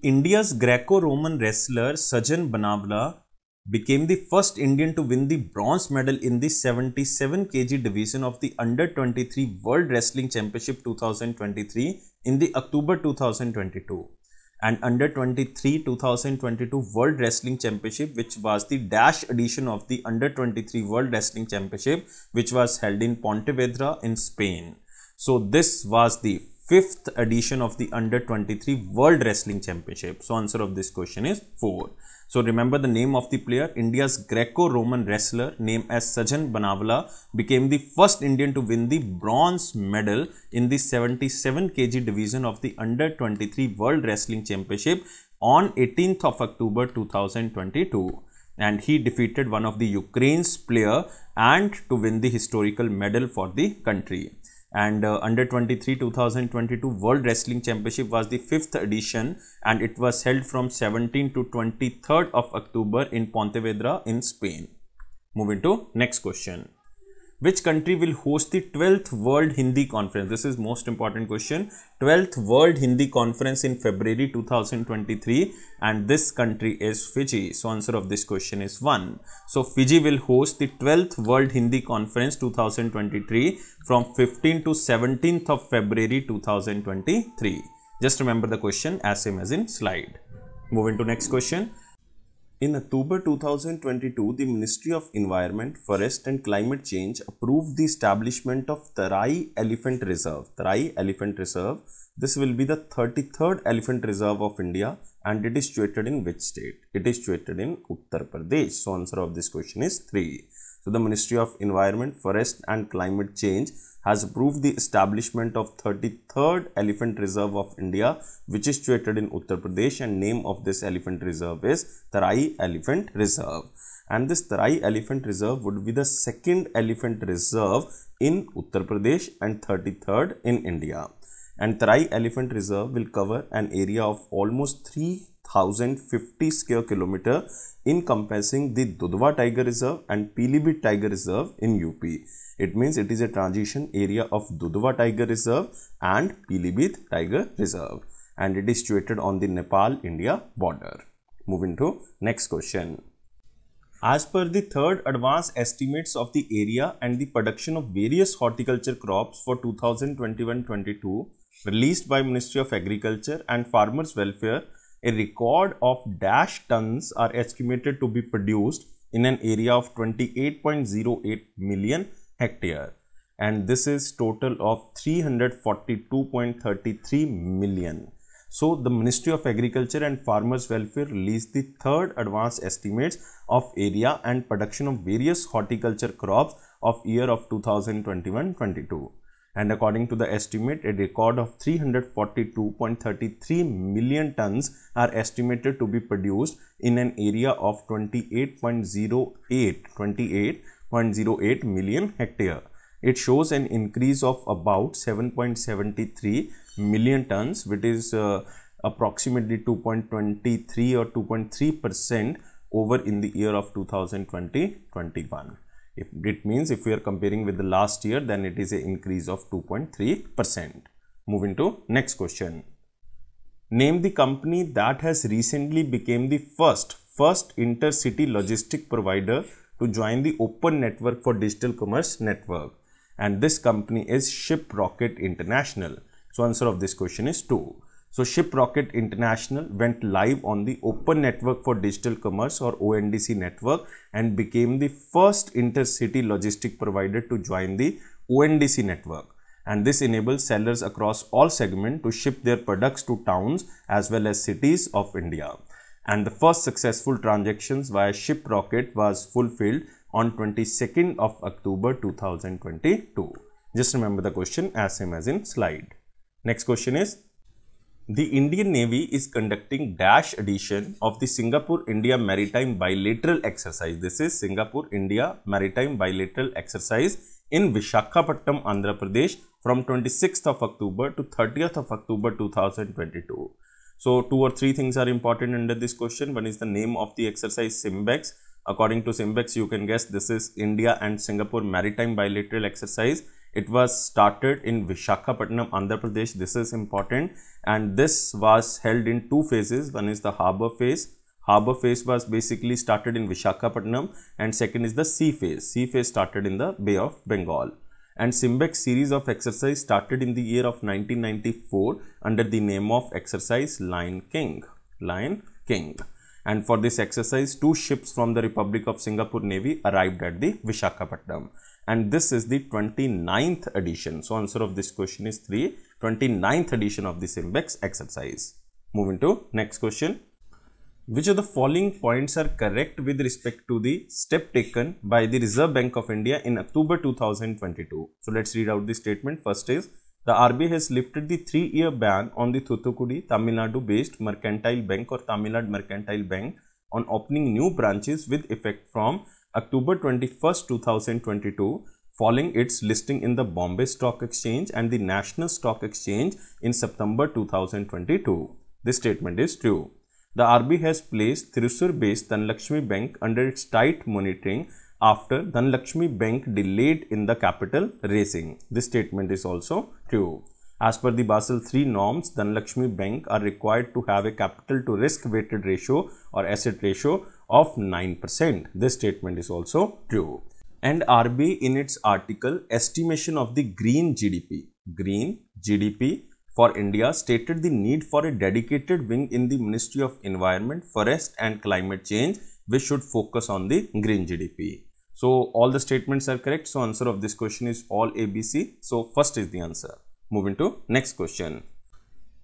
India's Greco-Roman wrestler Sajan Banavla became the first Indian to win the bronze medal in the 77 kg division of the Under 23 World Wrestling Championship 2023 in the October 2022 and Under 23 2022 World Wrestling Championship which was the dash edition of the Under 23 World Wrestling Championship which was held in Pontevedra in Spain. So this was the fifth edition of the under 23 world wrestling championship. So answer of this question is 4 so remember the name of the player? India's greco-roman wrestler named as sajan banavla became the first indian to win the bronze medal in the 77 kg division of the under 23 world wrestling championship on 18th of october 2022 and he defeated one of the ukraine's player and to win the historical medal for the country and uh, under 23 2022 world wrestling championship was the fifth edition and it was held from 17 to 23rd of october in pontevedra in spain. Moving to next question which country will host the 12th World Hindi Conference? This is most important question. 12th World Hindi Conference in February 2023 and this country is Fiji. So answer of this question is 1. So Fiji will host the 12th World Hindi Conference 2023 from 15 to 17th of February 2023. Just remember the question as same as in slide. Moving to next question. In October 2022, the Ministry of Environment, Forest and Climate Change approved the establishment of Tarai Elephant Reserve. Tarai Elephant Reserve. This will be the 33rd Elephant Reserve of India and it is situated in which state? It is situated in Uttar Pradesh. So answer of this question is 3. So the Ministry of Environment, Forest and Climate Change has approved the establishment of 33rd Elephant Reserve of India which is situated in Uttar Pradesh and name of this elephant reserve is Tarai Elephant Reserve. And this Tarai Elephant Reserve would be the second elephant reserve in Uttar Pradesh and 33rd in India. And Tarai Elephant Reserve will cover an area of almost 3050 square kilometer encompassing the Dudhwa Tiger Reserve and Pilibhit Tiger Reserve in UP. It means it is a transition area of Dudhwa Tiger Reserve and Pilibhit Tiger Reserve and it is situated on the Nepal-India border. Moving to next question. As per the third advanced estimates of the area and the production of various horticulture crops for 2021-22 released by Ministry of Agriculture and Farmers Welfare, a record of dash tons are estimated to be produced in an area of 28.08 million hectare and this is total of 342.33 million. So the Ministry of Agriculture and Farmers Welfare released the third advanced estimates of area and production of various horticulture crops of year of 2021-22 and according to the estimate a record of 342.33 million tons are estimated to be produced in an area of 28.08 28.08 million hectare. It shows an increase of about 7.73 million tons which is uh, approximately 2.23 or 2.3 percent over in the year of 2020-21 if it means if we are comparing with the last year then it is an increase of 2.3 percent moving to next question name the company that has recently became the first first intercity logistic provider to join the open network for digital commerce network and this company is Shiprocket International. So answer of this question is 2. So Shiprocket International went live on the Open Network for Digital Commerce or ONDC network and became the first intercity logistic provider to join the ONDC network. And this enables sellers across all segments to ship their products to towns as well as cities of India. And the first successful transactions via Shiprocket was fulfilled on 22nd of October 2022. Just remember the question as same as in slide. Next question is, The Indian Navy is conducting dash edition of the Singapore-India Maritime Bilateral Exercise. This is Singapore-India Maritime Bilateral Exercise in Vishakhapatnam, Andhra Pradesh from 26th of October to 30th of October 2022. So, two or three things are important under this question. One is the name of the exercise SIMBEX. According to SIMBEX, you can guess this is India and Singapore Maritime Bilateral Exercise it was started in Vishakhapatnam, Andhra Pradesh. This is important and this was held in two phases. One is the harbor phase. Harbor phase was basically started in Vishakhapatnam and second is the sea phase. Sea phase started in the Bay of Bengal. And Simbex series of exercise started in the year of 1994 under the name of exercise Lion King. Lion King and for this exercise two ships from the Republic of Singapore Navy arrived at the Vishakhapatnam and this is the 29th edition. So, answer of this question is 3 29th edition of the Simbex exercise. Moving to next question. Which of the following points are correct with respect to the step taken by the Reserve Bank of India in October 2022? So, let us read out the statement. First is the RBI has lifted the three-year ban on the Thuthukudi, Tamil Nadu-based Mercantile Bank or Tamil Nadu Mercantile Bank on opening new branches with effect from October 21, 2022 following its listing in the Bombay Stock Exchange and the National Stock Exchange in September 2022. This statement is true. The RBI has placed Thrissur-based Dhanlaxmi Bank under its tight monitoring after Dhanlaxmi Bank delayed in the capital raising. This statement is also true. As per the Basel III norms, Dhanlaxmi Bank are required to have a capital to risk weighted ratio or asset ratio of 9%. This statement is also true. And RBI in its article estimation of the green GDP, green GDP for India stated the need for a dedicated wing in the Ministry of Environment, Forest and Climate Change which should focus on the green GDP. So all the statements are correct. So answer of this question is all ABC. So first is the answer. Moving to next question.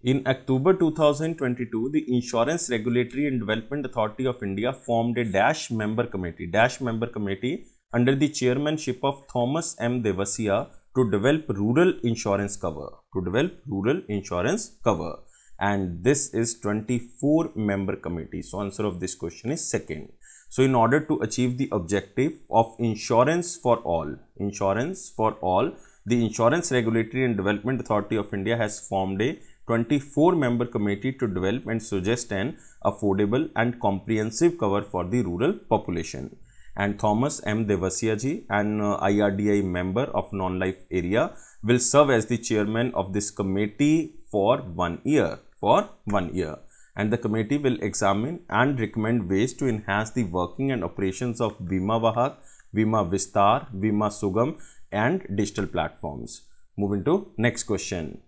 In October 2022, the Insurance Regulatory and Development Authority of India formed a DASH member committee, DASH member committee under the chairmanship of Thomas M. Devasia to develop rural insurance cover, to develop rural insurance cover. And this is 24 member committee. So answer of this question is second. So in order to achieve the objective of insurance for all, insurance for all, the Insurance Regulatory and Development Authority of India has formed a 24 member committee to develop and suggest an affordable and comprehensive cover for the rural population. And Thomas M. Devasiaji, an uh, IRDAI member of non-life area, will serve as the chairman of this committee for one year. For one year and the committee will examine and recommend ways to enhance the working and operations of Bima Vahak, Bima Vistar, Bima Sugam and digital platforms. Moving to next question.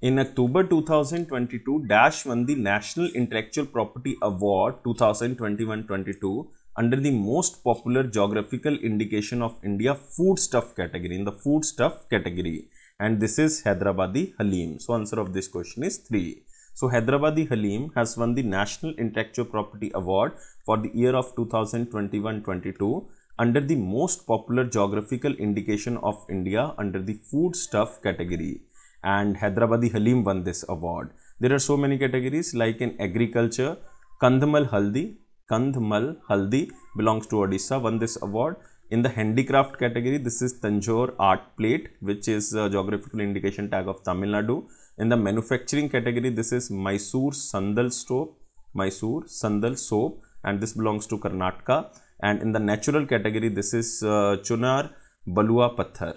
In October 2022, Dash won the National Intellectual Property Award 2021-22 under the most popular geographical indication of India food stuff category in the food stuff category and this is Hyderabadi Halim. So answer of this question is 3. So Hyderabadi Halim has won the National Intellectual Property Award for the year of 2021-22 under the most popular geographical indication of India under the food stuff category and Hyderabadi Halim won this award. There are so many categories like in agriculture, Kandhamal Haldi, Kandhamal Haldi belongs to Odisha won this award. In the handicraft category, this is Tanjore art plate which is a geographical indication tag of Tamil Nadu. In the manufacturing category, this is Mysore Sandal soap, Mysore Sandal soap and this belongs to Karnataka and in the natural category this is uh, chunar balua pathar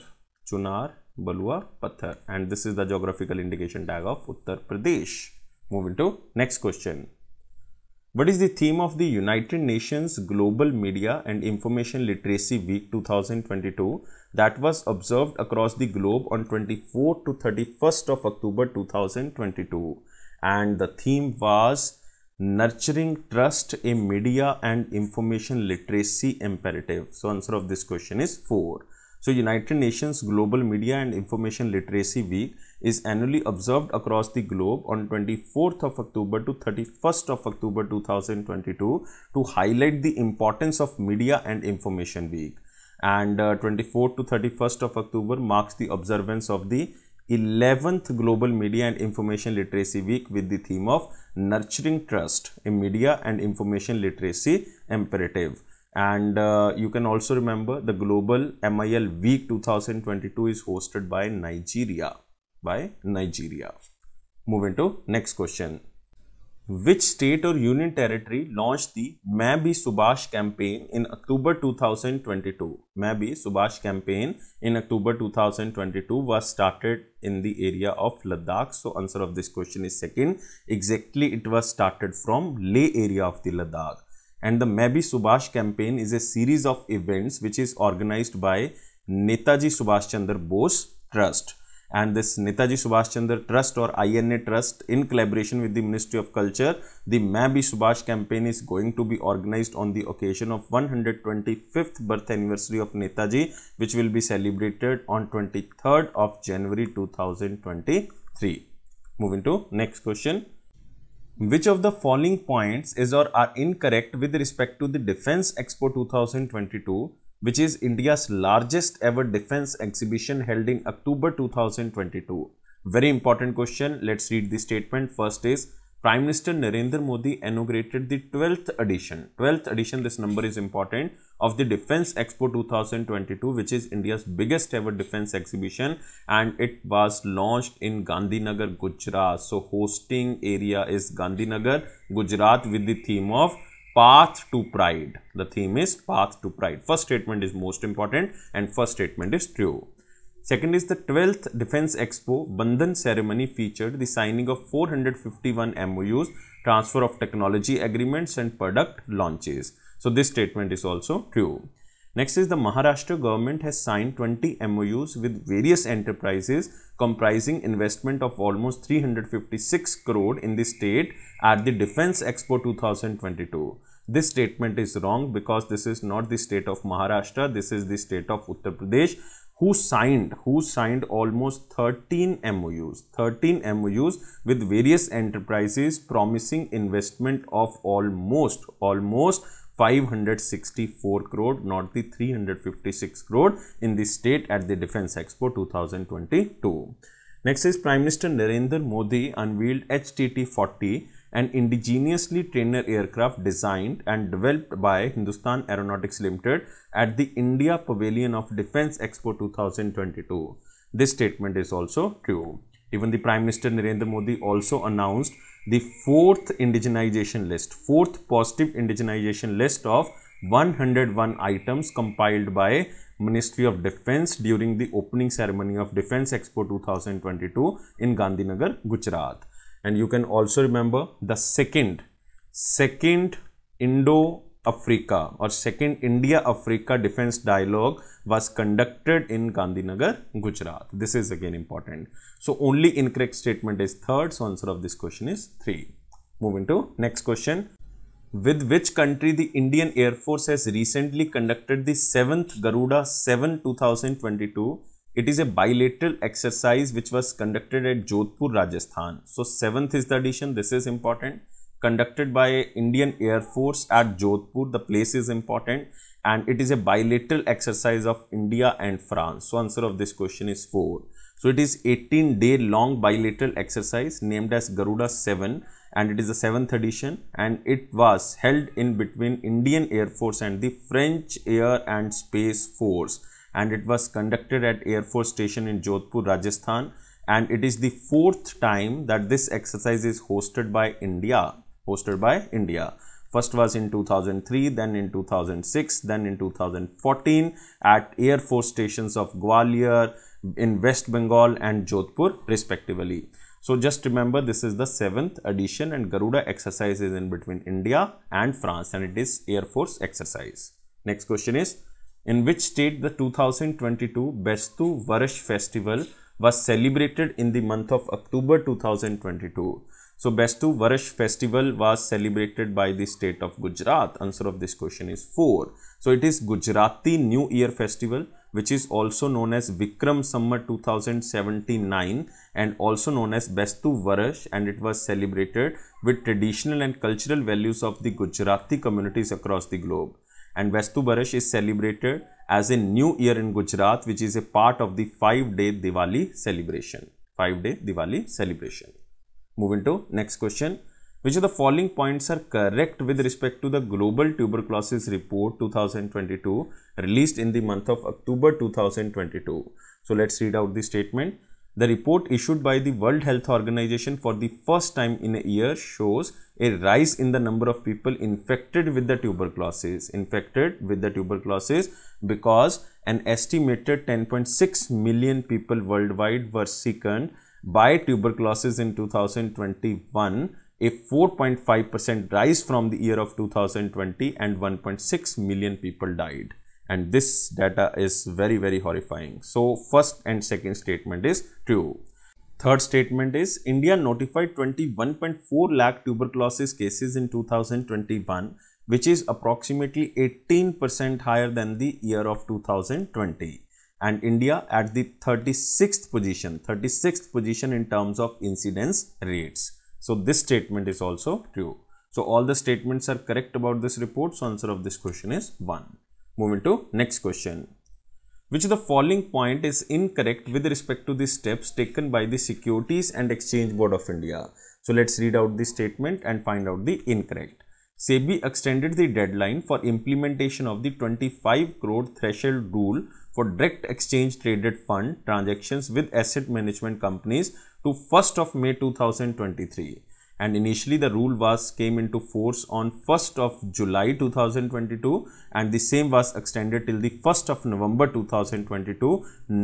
chunar balua pathar and this is the geographical indication tag of uttar pradesh moving to next question what is the theme of the united nations global media and information literacy week 2022 that was observed across the globe on 24 to 31st of october 2022 and the theme was nurturing trust in media and information literacy imperative. So answer of this question is 4 so united nations global media and information literacy week is annually observed across the globe on 24th of october to 31st of october 2022 to highlight the importance of media and information week and uh, 24th to 31st of october marks the observance of the 11th Global Media and Information Literacy Week with the theme of Nurturing Trust, a Media and Information Literacy Imperative. And uh, you can also remember the Global MIL Week 2022 is hosted by Nigeria. By Nigeria. Moving to next question. Which state or union territory launched the Main Subhash campaign in October 2022? Main Subhash campaign in October 2022 was started in the area of Ladakh. So answer of this question is second. Exactly it was started from Leh area of the Ladakh. And the Main Subhash campaign is a series of events which is organized by Netaji Subhash Chandra Bose Trust and this Netaji Subhash Chandra Trust or INA Trust in collaboration with the Ministry of Culture, the Main Subhash campaign is going to be organized on the occasion of 125th birth anniversary of Netaji which will be celebrated on 23rd of January 2023. Moving to next question. Which of the following points is or are incorrect with respect to the Defense Expo 2022 which is India's largest ever defense exhibition held in October 2022. Very important question. Let's read the statement. First is Prime Minister Narendra Modi inaugurated the 12th edition. 12th edition, this number is important, of the Defense Expo 2022, which is India's biggest ever defense exhibition and it was launched in Gandhinagar, Gujarat. So, hosting area is Gandhinagar, Gujarat with the theme of path to pride. The theme is path to pride. First statement is most important and first statement is true. Second is the 12th defense expo bandhan ceremony featured the signing of 451 MOUs transfer of technology agreements and product launches. So this statement is also true Next is the Maharashtra government has signed 20 MOUs with various enterprises comprising investment of almost 356 crore in the state at the Defense Expo 2022. This statement is wrong because this is not the state of Maharashtra, this is the state of Uttar Pradesh who signed who signed almost 13 MOUs 13 MOUs with various enterprises promising investment of almost almost 564 crore not the 356 crore in the state at the defense expo 2022 next is prime minister narendra modi unveiled htt 40 an indigenously trainer aircraft designed and developed by hindustan aeronautics limited at the india pavilion of defense expo 2022 this statement is also true even the prime minister narendra modi also announced the fourth indigenization list, fourth positive indigenization list of 101 items compiled by Ministry of Defence during the opening ceremony of Defence Expo 2022 in Gandhinagar, Gujarat. And you can also remember the second, second Indo Africa or second India Africa defense dialogue was conducted in Gandhinagar, Gujarat. This is again important. So only incorrect statement is third. So answer of this question is 3. Moving to next question. With which country the Indian Air Force has recently conducted the 7th Garuda 7 2022 it is a bilateral exercise which was conducted at Jodhpur, Rajasthan. So, 7th is the addition. This is important conducted by Indian Air Force at Jodhpur. The place is important and it is a bilateral exercise of India and France. So answer of this question is 4. So it is 18 day long bilateral exercise named as Garuda 7 and it is the 7th edition and it was held in between Indian Air Force and the French Air and Space Force and it was conducted at Air Force Station in Jodhpur, Rajasthan and it is the fourth time that this exercise is hosted by India hosted by India. First was in 2003, then in 2006, then in 2014 at Air Force stations of Gwalior, in West Bengal and Jodhpur respectively. So just remember this is the seventh edition and Garuda exercise is in between India and France and it is Air Force exercise. Next question is in which state the 2022 Bestu Varsh festival was celebrated in the month of October 2022. So Bestu Varsh festival was celebrated by the state of Gujarat. Answer of this question is 4. So it is Gujarati New Year festival which is also known as Vikram Samvat 2079 and also known as Bestu Varsh and it was celebrated with traditional and cultural values of the Gujarati communities across the globe. And Bestu Varsh is celebrated as a new year in Gujarat which is a part of the 5 day Diwali celebration. 5-day Diwali celebration. Moving to next question. Which of the following points are correct with respect to the Global Tuberculosis Report 2022 released in the month of October 2022? So let's read out the statement. The report issued by the World Health Organization for the first time in a year shows a rise in the number of people infected with the tuberculosis, infected with the tuberculosis because an estimated 10.6 million people worldwide were sickened by tuberculosis in 2021, a 4.5% rise from the year of 2020 and 1.6 million people died and this data is very very horrifying. So first and second statement is true third statement is india notified 21.4 lakh tuberculosis cases in 2021 which is approximately 18% higher than the year of 2020 and india at the 36th position 36th position in terms of incidence rates. So this statement is also true. So all the statements are correct about this report. So answer of this question is 1 Moving to next question. Which of the following point is incorrect with respect to the steps taken by the Securities and Exchange Board of India? So let's read out the statement and find out the incorrect. SEBI extended the deadline for implementation of the 25 crore threshold rule for direct exchange traded fund transactions with asset management companies to 1st of May 2023 and initially the rule was came into force on 1st of July 2022 and the same was extended till the 1st of November 2022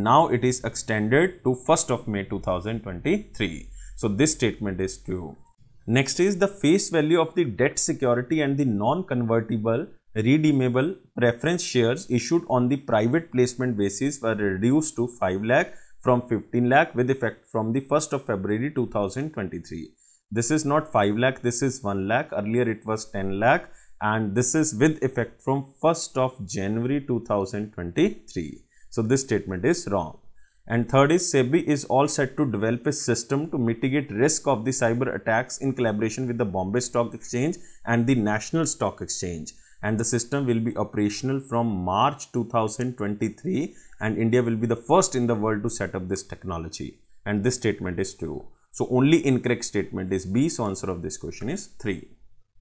now it is extended to 1st of May 2023 so this statement is true. Next is the face value of the debt security and the non-convertible redeemable preference shares issued on the private placement basis were reduced to 5 lakh from 15 lakh with effect from the 1st of February 2023 this is not 5 lakh this is 1 lakh. Earlier it was 10 lakh and this is with effect from 1st of January 2023 so this statement is wrong. And third is SEBI is all set to develop a system to mitigate risk of the cyber attacks in collaboration with the Bombay Stock Exchange and the National Stock Exchange. And the system will be operational from March 2023 and India will be the first in the world to set up this technology. And this statement is true. So only incorrect statement is B. So answer of this question is 3.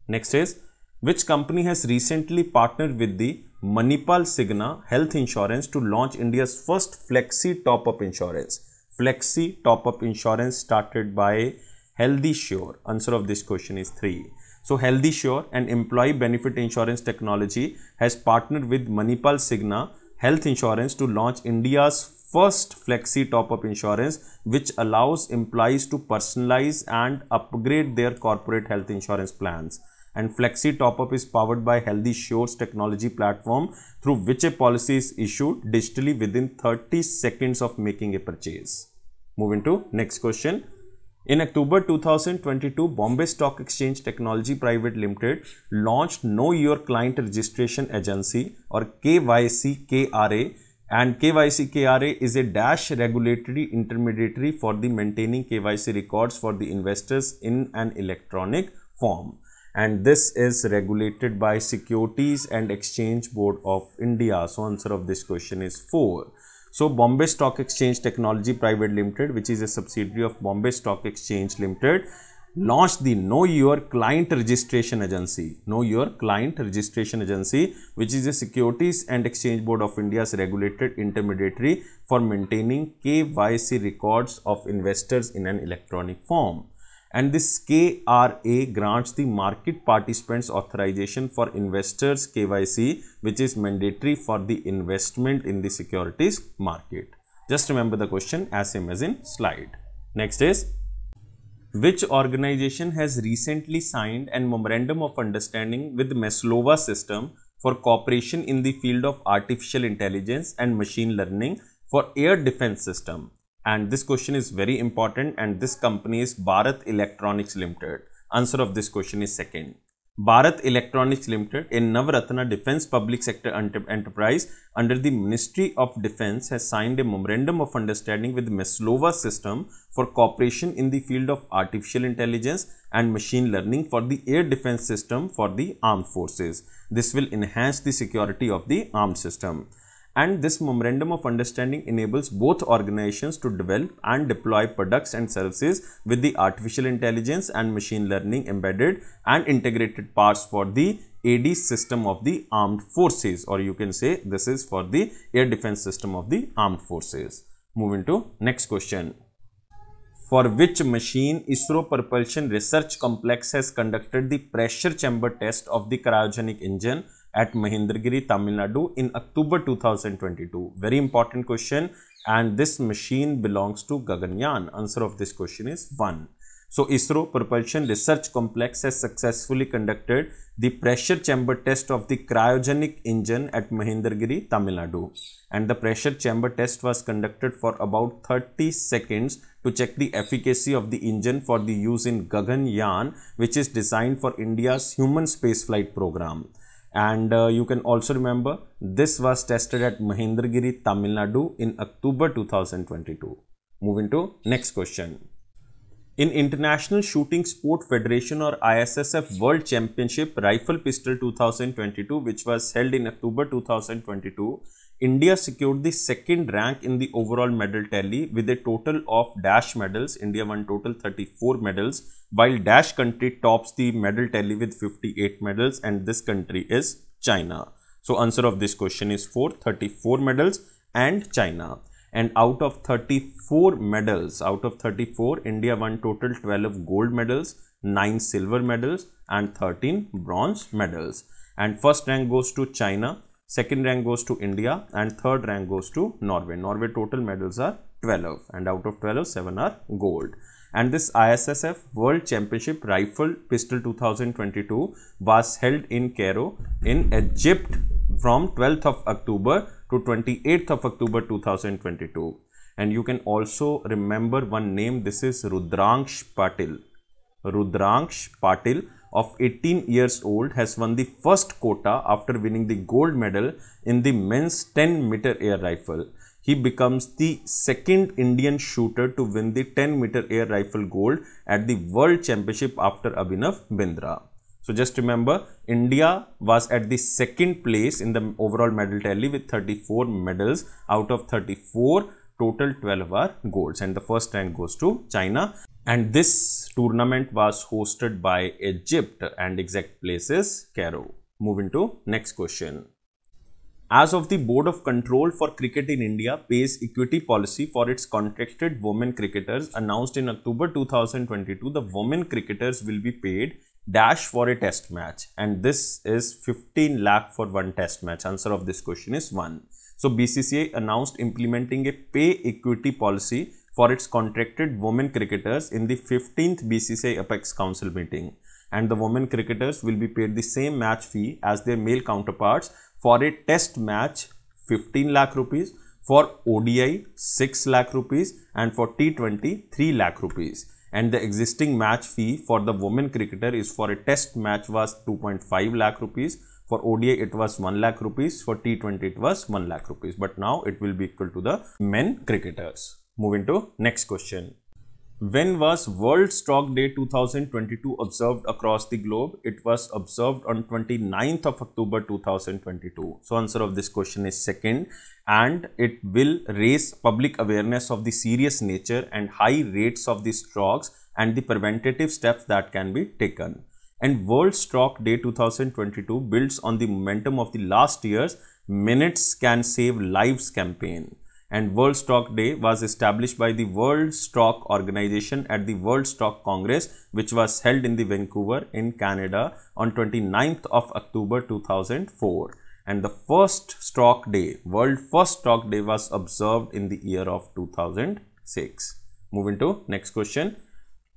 Next is which company has recently partnered with the Manipal Cigna Health Insurance to launch India's first flexi top-up insurance. Flexi top-up insurance started by Healthy Sure. Answer of this question is 3. So Healthy Sure, an employee benefit insurance technology, has partnered with Manipal Cigna Health Insurance to launch India's first flexi top up insurance which allows employees to personalize and upgrade their corporate health insurance plans. And flexi top up is powered by healthy shores technology platform through which a policy is issued digitally within 30 seconds of making a purchase. Moving to next question. In October 2022, Bombay Stock Exchange Technology Private Limited launched Know Your Client Registration Agency or KYC KRA and KYC KRA is a dash regulatory intermediary for the maintaining KYC records for the investors in an electronic form and this is regulated by Securities and Exchange Board of India. So answer of this question is 4. So Bombay Stock Exchange Technology Private Limited which is a subsidiary of Bombay Stock Exchange Limited launched the Know Your Client Registration Agency. Know Your Client Registration Agency, which is a Securities and Exchange Board of India's regulated intermediary for maintaining KYC records of investors in an electronic form. And this KRA grants the market participants authorization for investors KYC, which is mandatory for the investment in the securities market. Just remember the question as same as in slide. Next is which organization has recently signed a memorandum of understanding with Maslova system for cooperation in the field of artificial intelligence and machine learning for air defense system? And this question is very important and this company is Bharat Electronics Limited. Answer of this question is second Bharat Electronics Limited, a Navratna Defense Public Sector enterprise under the Ministry of Defense, has signed a memorandum of understanding with Maslova System for cooperation in the field of artificial intelligence and machine learning for the air defense system for the armed forces. This will enhance the security of the armed system and this memorandum of understanding enables both organizations to develop and deploy products and services with the artificial intelligence and machine learning embedded and integrated parts for the AD system of the armed forces or you can say this is for the air defense system of the armed forces. Moving to next question for which machine ISRO Propulsion Research Complex has conducted the pressure chamber test of the cryogenic engine at Mahendragiri, Tamil Nadu in October 2022. Very important question and this machine belongs to Gaganyaan. Answer of this question is 1. So ISRO Propulsion Research Complex has successfully conducted the pressure chamber test of the cryogenic engine at Mahendragiri, Tamil Nadu. And the pressure chamber test was conducted for about 30 seconds to check the efficacy of the engine for the use in Gaganyaan, which is designed for India's human spaceflight program. And uh, you can also remember this was tested at Mahendragiri, Tamil Nadu in October 2022. Moving to next question. In International Shooting Sport Federation or ISSF World Championship Rifle Pistol 2022 which was held in October 2022, India secured the second rank in the overall medal tally with a total of dash medals. India won total 34 medals while dash country tops the medal tally with 58 medals and this country is China. So answer of this question is 4, 34 medals and China and out of 34 medals out of 34 india won total 12 gold medals 9 silver medals and 13 bronze medals and first rank goes to china second rank goes to india and third rank goes to norway. Norway total medals are 12 and out of 12 7 are gold. And this ISSF World Championship Rifle Pistol 2022 was held in Cairo in Egypt from 12th of October to 28th of October 2022 and you can also remember one name. This is Rudraksh Patil. Rudraksh Patil of 18 years old has won the first quota after winning the gold medal in the men's 10 meter air rifle he becomes the second Indian shooter to win the 10 meter air rifle gold at the world championship after Abhinav Bindra. So just remember India was at the second place in the overall medal tally with 34 medals out of 34 total 12 are golds and the first rank goes to China and this tournament was hosted by Egypt and exact place is Cairo. Moving to next question. As of the Board of Control for Cricket in India pays equity policy for its contracted women cricketers announced in October 2022, the women cricketers will be paid dash for a test match and this is 15 lakh for one test match. Answer of this question is 1. So BCCI announced implementing a pay equity policy for its contracted women cricketers in the 15th BCCI Apex Council meeting. And the women cricketers will be paid the same match fee as their male counterparts for a test match 15 lakh rupees for ODI 6 lakh rupees and for T20 3 lakh rupees. And the existing match fee for the women cricketer is for a test match was 2.5 lakh rupees for ODI it was 1 lakh rupees for T20 it was 1 lakh rupees but now it will be equal to the men cricketers moving to next question when was World Stroke Day 2022 observed across the globe? It was observed on 29th of October 2022. So answer of this question is second and it will raise public awareness of the serious nature and high rates of the strokes and the preventative steps that can be taken. And World Stroke Day 2022 builds on the momentum of the last year's Minutes Can Save Lives campaign and World Stroke Day was established by the World Stroke Organization at the World Stroke Congress which was held in the Vancouver in Canada on 29th of October 2004 and the first Stroke Day, World First Stroke Day was observed in the year of 2006. Moving to next question.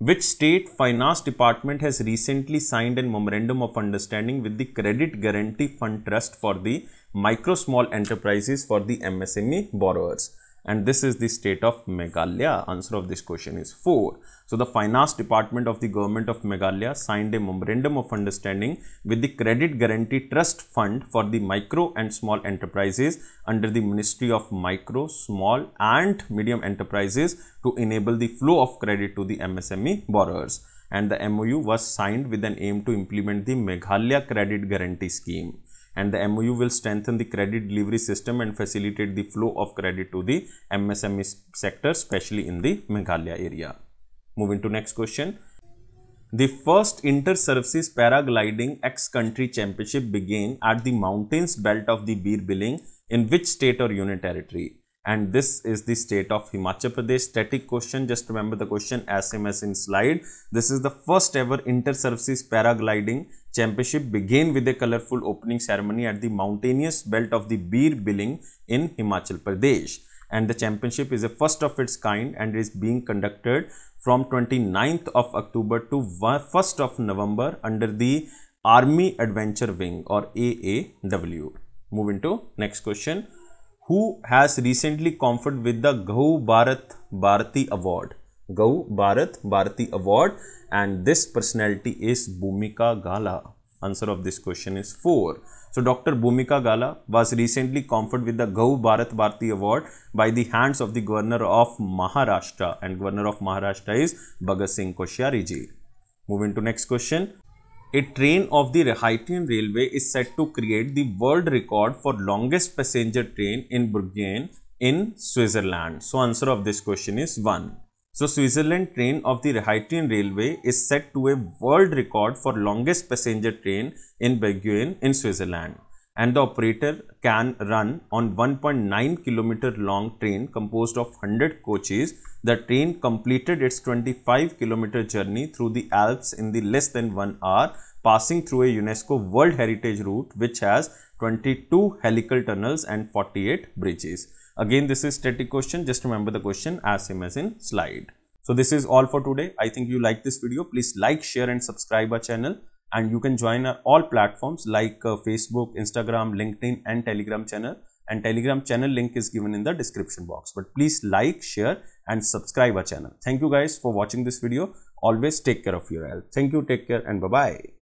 Which state finance department has recently signed a memorandum of understanding with the Credit Guarantee Fund Trust for the micro small enterprises for the MSME borrowers and this is the state of Meghalaya. Answer of this question is 4. So, the finance department of the government of Meghalaya signed a memorandum of understanding with the Credit Guarantee Trust Fund for the micro and small enterprises under the Ministry of Micro, Small and Medium Enterprises to enable the flow of credit to the MSME borrowers. And the MOU was signed with an aim to implement the Meghalaya Credit Guarantee Scheme and the MOU will strengthen the credit delivery system and facilitate the flow of credit to the MSME sector, especially in the Meghalaya area. Moving to next question. The first inter-services paragliding ex-country championship began at the mountains belt of the Bir Billing in which state or union territory? and this is the state of Himachal Pradesh. Static question, just remember the question as same as in slide. This is the first ever inter-services paragliding championship began with a colorful opening ceremony at the mountainous belt of the Bir Billing in Himachal Pradesh. And the championship is a first of its kind and is being conducted from 29th of October to 1st of November under the Army Adventure Wing or AAW. Moving to next question who has recently conferred with the Gau Bharat Bharati Award. Gau Bharat Bharati Award and this personality is Bhumika Gala. Answer of this question is 4. So Dr. Bhumika Gala was recently conferred with the Gau Bharat Bharati Award by the hands of the Governor of Maharashtra and Governor of Maharashtra is Bhagat Singh Koshyari ji. Moving to next question. A train of the Rhaetian Railway is set to create the world record for longest passenger train in Bergen in Switzerland. So answer of this question is 1. So Switzerland train of the Rhaetian Railway is set to a world record for longest passenger train in Bergen in Switzerland and the operator can run on 1.9 kilometer long train composed of 100 coaches. The train completed its 25 kilometer journey through the Alps in the less than 1 hour passing through a UNESCO World Heritage route which has 22 helical tunnels and 48 bridges. Again this is static question just remember the question as same as in slide. So this is all for today. I think you like this video. Please like, share and subscribe our channel and you can join our all platforms like uh, Facebook, Instagram, LinkedIn and Telegram channel and Telegram channel link is given in the description box. But please like, share and subscribe our channel. Thank you guys for watching this video. Always take care of your health. Thank you, take care and bye-bye.